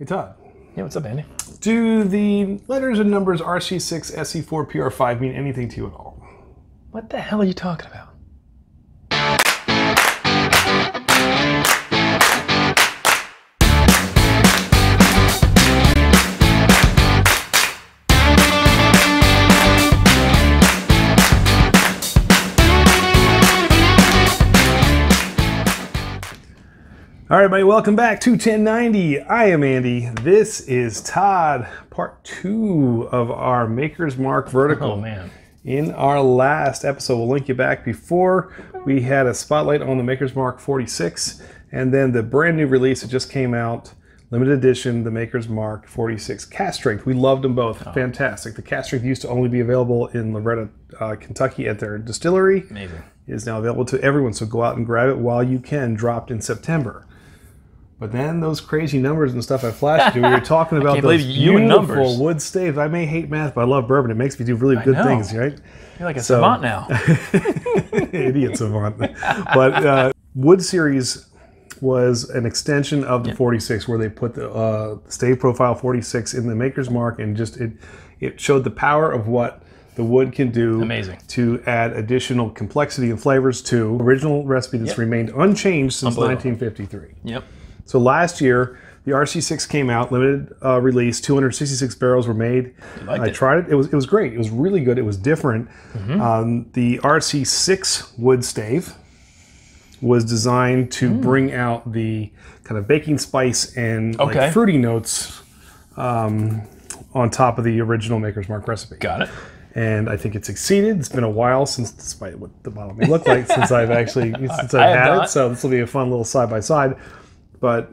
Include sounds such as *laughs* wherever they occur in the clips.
Hey Todd, Yeah, what's up, Andy? do the letters and numbers RC6, SE4, PR5 mean anything to you at all? What the hell are you talking about? All right, everybody, welcome back to 1090. I am Andy. This is Todd, part two of our Maker's Mark vertical. Oh man. In our last episode, we'll link you back before we had a spotlight on the Maker's Mark 46, and then the brand new release that just came out, limited edition, the Maker's Mark 46 Cask Strength. We loved them both. Fantastic. The Cask Strength used to only be available in Loretto, uh, Kentucky at their distillery. Amazing. It is now available to everyone, so go out and grab it while you can. Dropped in September. But then those crazy numbers and stuff I flashed you, we were *laughs* talking about those you beautiful wood staves. I may hate math, but I love bourbon. It makes me do really good know. things, right? You're like a So- savant now. *laughs* Idiot savant. but uh, Wood Series was an extension of the 46, where they put the uh, stave profile 46 in the Maker's Mark, and just it it showed the power of what the wood can do. Amazing. To add additional complexity and flavors to original recipe that's Yep. remained unchanged since 1953. Yep. So last year, the RC6 came out, limited uh, release. 266 barrels were made. I it. tried it. It was it was great. It was really good. It was different. Mm-hmm. Um, the RC6 wood stave was designed to Mm. bring out the kind of baking spice and Okay. like fruity notes um, on top of the original Maker's Mark recipe. Got it. And I think it succeeded. It's been a while since, despite what the bottle may look like, since I've *laughs* actually since I I've had it. So this will be a fun little side by side. But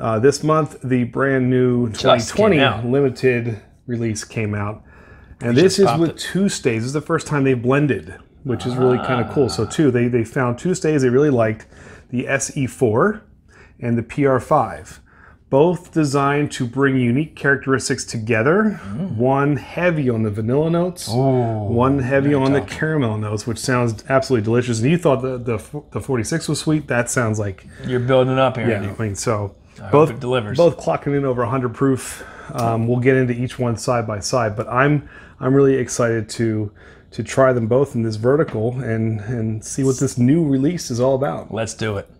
uh, this month, the brand new 2020 limited release came out, and this is with it. two stays. This is the first time they blended, which is really kind of cool. Ah. So two, they they found two stays they really liked, the SE4 and the PR5 both designed to bring unique characteristics together. Mm. One heavy on the vanilla notes, one heavy on the caramel notes, which sounds absolutely delicious. And you thought the, the the 46 was sweet. That sounds like You're building up here, yeah. I mean, so hope both delivers. Both clocking in over 100 proof. Um, we'll get into each one side by side, but I'm I'm really excited to to try them both in this vertical and and see what this new release is all about. Let's do it.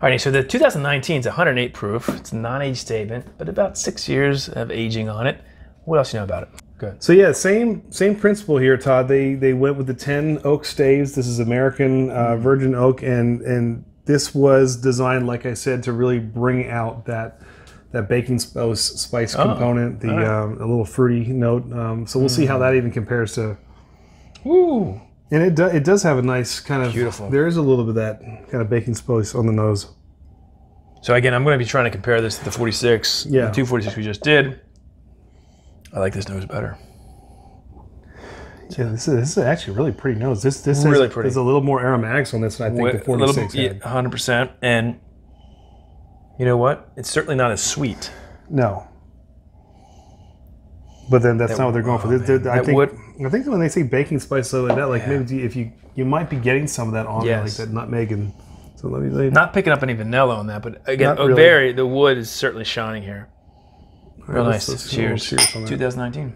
All right, so the 2019 is 108 proof. It's a non-age statement, but about six years of aging on it. What else you know about it? Good. So yeah, same same principle here, Todd. They they went with the ten oak staves. This is American uh, virgin oak, and and this was designed, like I said, to really bring out that that baking spice spice component, the um, a little fruity note. Um, so we'll see how that even compares to. Ooh. And it do, it does have a nice kind of Beautiful. There is a little bit of that kind of baking spice on the nose. So again, I'm going to be trying to compare this to the 46, Yeah. the 246 we just did. I like this nose better. Yeah, this is, this is actually a really pretty nose. This this Really is, pretty. There's a little more aromatics on this than I think the a little 46 had. yeah, 100%. And you know what? It's certainly not as sweet. No. But then that's not what they're going for. They're- they're- I think would- I think when they say baking spice stuff like that, like Yeah. maybe if you you might be getting some of that on there, like that nutmeg and so let me say Not picking up any vanilla on that, but again, oh, really. very, the wood is certainly shining here. Real let's- nice. let's do a cheers. cheers on that. 2019.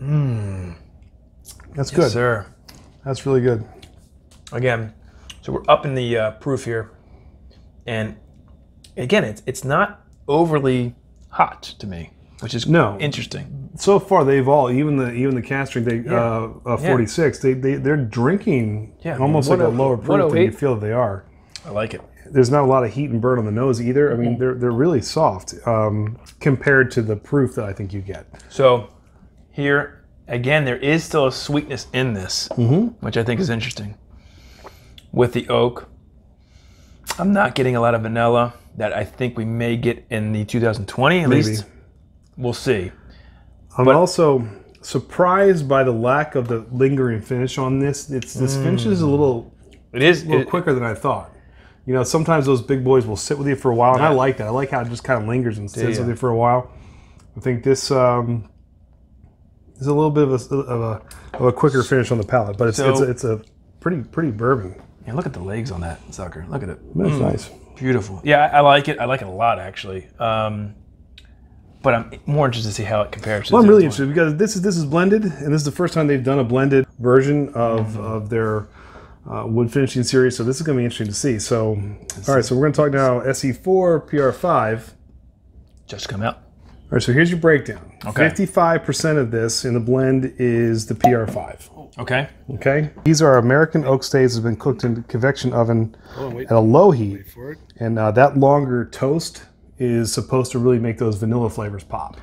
Mmm. that's Yes, good. sir. That's really good. Again, so we're up in the uh, proof here. And again, it's, it's not overly hot to me, which is No. interesting. So far, they've all even the even the castring they Yeah. uh, uh, 46 they they they're drinking Yeah, almost like a 108 lower proof than you 108. feel they are. I like it. There's not a lot of heat and burn on the nose either. I Mm-hmm. mean, they're they're really soft um, compared to the proof that I think you get. So here, again, there is still a sweetness in this, which I think is interesting. With the oak, I'm not getting a lot of vanilla that I think we may get in the 2020 at Maybe. least. We'll see. I'm also surprised by the lack of the lingering finish on this. It's this finish is a little It is a little it- quicker than I thought. You know, sometimes those big boys will sit with you for a while, and I like that. I like how it just kind of lingers and sits you? with you for a while. I think this um, is a little bit of a, of a of a quicker finish on the palate, but it's it's, a, it's a pretty pretty bourbon. Yeah, look at the legs on that sucker. Look at it. That's nice. Beautiful. Yeah, I, I like it. I like it a lot actually. Um, but I'm more interested to see how it compares. To Well, I'm really interested because this is this is blended, and this is the first time they've done a blended version of Mm-hmm. of their uh, wood finishing series. So this is going to be interesting to see. So, all right, so we're going to talk now SE4 PR5. Just come out. All right, so here's your breakdown. Okay. 55% of this in the blend is the PR5. Okay. Okay. These are American oak staves that have been cooked in the convection oven Oh, at a low heat, and uh, that longer toast is supposed to really make those vanilla flavors pop.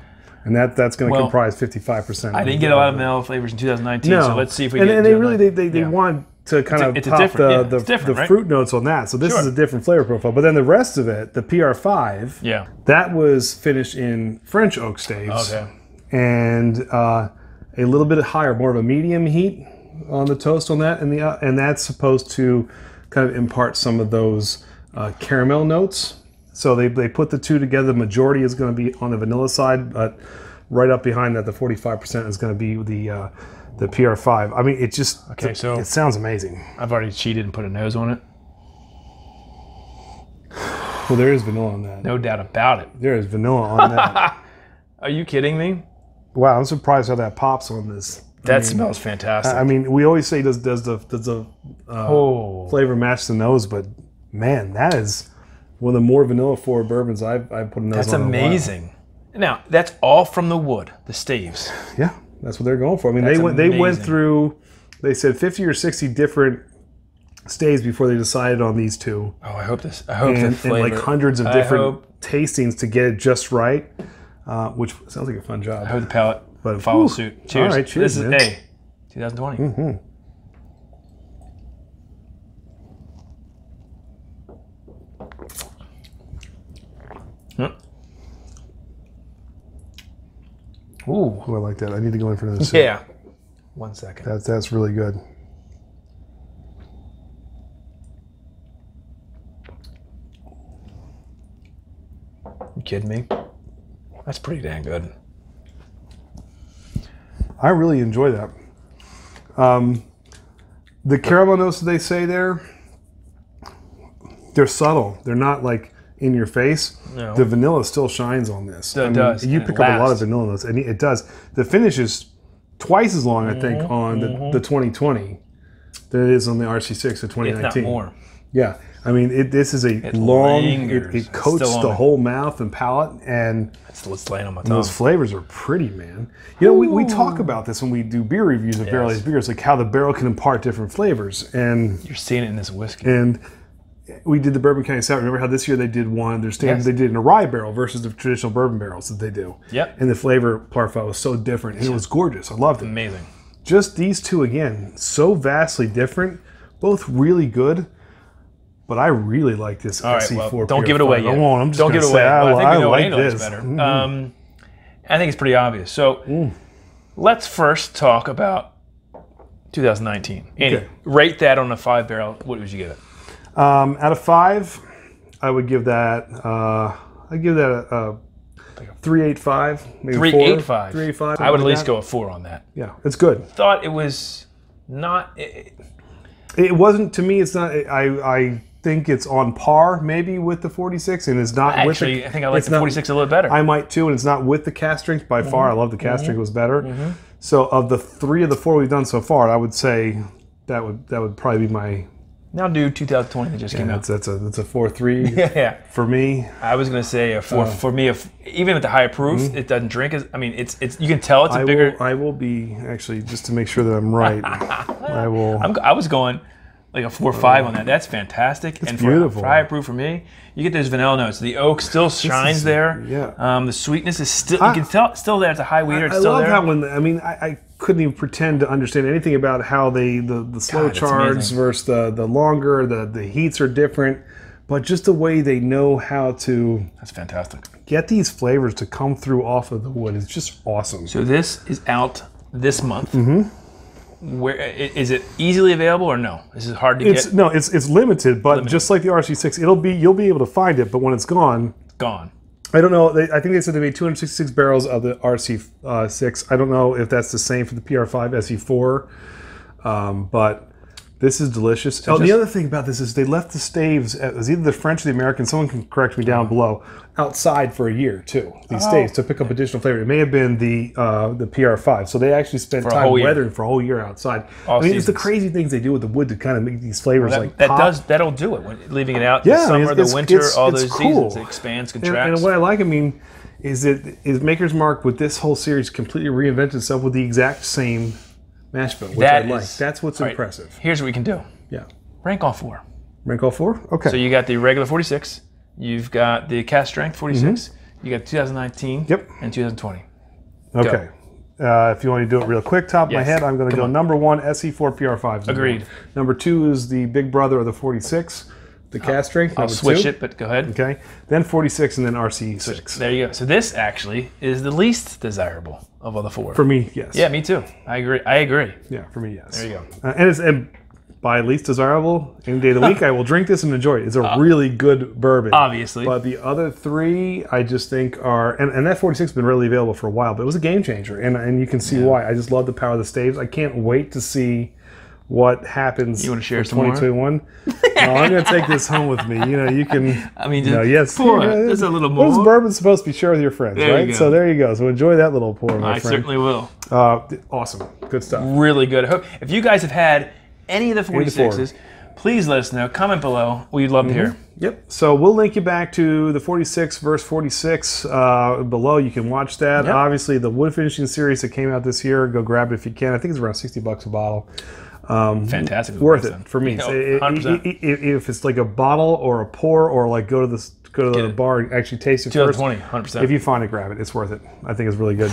And that that's going to Well, comprise 55%. I didn't get a lot of vanilla flavors in 2019, No. so let's see if we and, get. and they really that. they, they, they Yeah. want to kind a- of it's pop different- the yeah, the, it's different, the right? fruit notes on that. So this Sure. is a different flavor profile. But then the rest of it, the PR5, Yeah. that was finished in French oak staves. Okay. And uh, a little bit higher, more of a medium heat on the toast on that, and the uh, and that's supposed to kind of impart some of those uh, caramel notes. So they, they put the two together. The majority is going to be on the vanilla side, but right up behind that, the 45% is going to be the uh, the PR5. I mean, it just Okay, so- it sounds amazing. I've already cheated and put a nose on it. Well, there is vanilla on that. No doubt about it. There is vanilla on that. *laughs* Are you kidding me? Wow, I'm surprised how that pops on this. That smells fantastic. I mean, we always say does does the does the uh, oh, flavor match the nose, but man, that is one of the more vanilla forward bourbons I've, I've put a nose that's on. in amazing. Now that's all from the wood, the staves. *sighs* Yeah, that's what they're going for. I mean, That's they went they went through. They said 50 or 60 different staves before they decided on these two, Oh, I hope this. I hope and, and like hundreds of different hope, tastings to get it just right, uh, which sounds like a fun job. I hope the palate But follows whew, suit. Cheers. All right, cheers, This is man. hey, 2020. Hmm. Ooh. Oh, I like that. I need to go in for another sip. Yeah. One second. That's that's really good. You kidding me? That's pretty dang good. I really enjoy that. Um, the caramel notes that they say there, they're subtle. They're not like in your face. No. The vanilla still shines on this. It does, You pick up a lot of vanilla notes, and it does. The finish is twice as long, I think, Mm-hmm, on the, the 2020 than it is on the RC6 of 2019. If 2019. not more. Yeah, I mean, it, this is a long. It, it coats the me. whole mouth and palate, and It's, it's laying on my tongue. those flavors are pretty, man. You know, we, we talk about this when we do beer reviews of barrel aged beers, like how the barrel can impart different flavors. And You're seeing it in this whiskey. and we did the Bourbon County Stout. Remember how this year they did one? Their standard Yes. they did in a rye barrel versus the traditional bourbon barrels that they do. Yep. And the flavor profile was so different, and it was gorgeous. I loved it. Amazing. Just these two again, so vastly different, both really good. But I really like this All right, SE4. well, don't give it away yet. I won't. I'm just don't give it away. I, but I think I we know like this. better. Mhm. Um, I think it's pretty obvious. So let's first talk about 2019. Andy, Okay. rate that on a five barrel. What would you give it? Um, out of five, I would give that. Uh, I give that a, a three eight five, maybe Three four. eight five. Three eight five. I would at least like go a four on that. that. Yeah, it's good. Thought it was not. It, It wasn't to me. It's not. I I think it's on par maybe with the forty six, and it's not with actually, the. I think I like the not- 46 a little better. I might too, and it's not with the cask strength by mm-hmm. far. I love the cast mm-hmm. strength was better. Mm-hmm. So of the three of the four we've done so far, I would say that would that would probably be my. now do 2020 that just came out. That's that's a that's a four three *laughs* Yeah, for me. I was gonna say a four Oh. for me. If even at the higher proof, it doesn't drink as. I mean, it's it's you can tell it's a Mm-hmm. Bigger. will I will be actually just to make sure that I'm right. *laughs* I will. I'm, I was going like a four or five on that. That's fantastic. and for, beautiful. proof for me, you get those vanilla notes. The oak still shines is- there. yeah. Um, the sweetness is still. I- you can tell still there. It's a high wheater. It's I still love there. how when I mean I, I couldn't even pretend to understand anything about how they the, the slow God, it's charge versus the the longer the the heats are different, but just the way they know how to That's fantastic. get these flavors to come through off of the wood is just awesome. So this is out this month. Mm-hmm. Where is it easily available or no? This is hard to It's get. no, it's it's limited, but just like the RC6, it'll be you'll be able to find it, but when it's gone, Gone. I don't know. They, I think they said they made 266 barrels of the RC6. I don't know if that's the same for the PR5 SE4, um, but This is delicious. oh, the other thing about this is they left the staves, it was either the French or the American, someone can correct me down below, outside for a year too. These Oh. staves to pick up additional flavor. It may have been the uh, the PR5. So they actually spent a time weathering for a whole year outside. All I mean, it's the crazy things they do with the wood to kind of make these flavors That, like that pop. does that'll do it. When, leaving it out Yeah, the summer, mean, the it's- winter, it's- all it's those cool. seasons, it expands, And, contracts. and what I like, I mean, is it is Maker's Mark with this whole series completely reinvented itself with the exact same mash bill, which That I like. is- That's what's right, impressive. Here's what we can do. Yeah. Rank all four. Rank all four? Okay. So you got the regular 46, you've got the cask strength 46, you got 2019, Mm-hmm. Yep. and 2020. Okay. Uh, if you want to do it real quick, top of my head, I'm going to Come go on. number one, SE4 PR5. Agreed. Number two is the big brother of the 46, the cask strength. I'll number switch two. it, but go ahead. Okay. Then 46 and then RC6. There you go. So this actually is the least desirable of all the four. For me, yes. yeah, me too. I agree. I agree. Yeah, for me, yes. There you go. Uh, and it's and by least desirable, any day of the week, I will *laughs* drink this and enjoy it. It's a really good bourbon. Uh, Obviously. But the other three, I just think are, and, and that 46 has been really available for a while, but it was a game changer. And, and you can see why. I just love the power of the staves. I can't wait to see what happens You wanna share for some more? 2021. *laughs* no, I'm going to take this home with me. You know, you can. I mean, No, just yes. pour yeah, it. There's a little more. What is bourbon supposed to be share with your friends, There right? go. So there you go. So enjoy that little pour, my I friend. certainly will. Uh, awesome. Good stuff. Really good. Hope if you guys have had any of the of the four. 46s, please let us know. Comment below. We'd love to hear. Yep. So we'll link you back to the 46 verse 46 uh, below. You can watch that. Yep. Obviously, the wood finishing series that came out this year. Go grab it if you can. I think it's around 60 bucks a bottle. Fantastic. Worth advice, it for me. You know, i- i- 100%. i- i- if it's like a bottle or a pour or like go to the go to the it. bar and actually taste it first. 2020, 100%. If you find it, grab it. It's worth it. I think it's really good.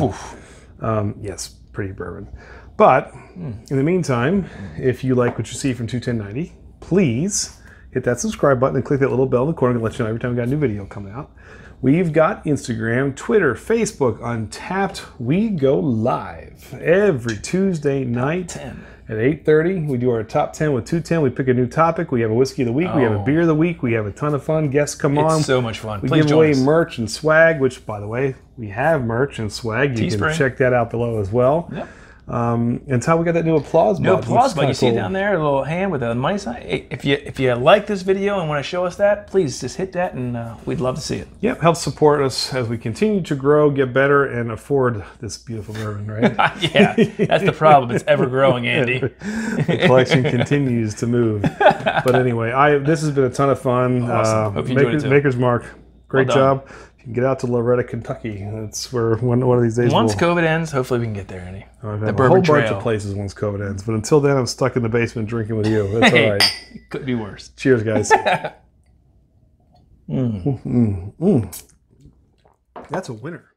Um, yes, pretty bourbon. But in the meantime, if you like what you see from 2TEN90, please hit that subscribe button and click that little bell in the corner to let you know every time we got a new video coming out. We've got Instagram, Twitter, Facebook, Untappd. We go live every Tuesday night 10. At 8.30. We do our top 10 with 210. We pick a new topic. We have a whiskey of the week. We have a Oh. beer of the week. We have a ton of fun. Guests come on. So much fun. We Please give away us. merch and swag, which, by the way, we have merch and swag. You can check that out below as well. Yep. Um, and Tom, we got that new applause No button. applause, which but is you see it down there, a little hand with a money sign. If you if you like this video and want to show us that, please just hit that, and uh, we'd love to see it. Yep, help support us as we continue to grow, get better, and afford this beautiful bourbon, right? *laughs* yeah, that's the problem. It's ever growing, Andy. *laughs* the collection continues to move. But anyway, I this has been a ton of fun. Awesome. Hope you enjoyed it Makers, too. Maker's Mark, great Well job. You can get out to Loretto, Kentucky. That's where one, one of these days Once we'll COVID ends, hopefully we can get there, Andy. I'll have the a Bourbon whole bunch of places once COVID ends. But until then, I'm stuck in the basement drinking with you. That's all right. *laughs* Could be worse. Cheers, guys. *laughs* Mm, mm. That's a winner.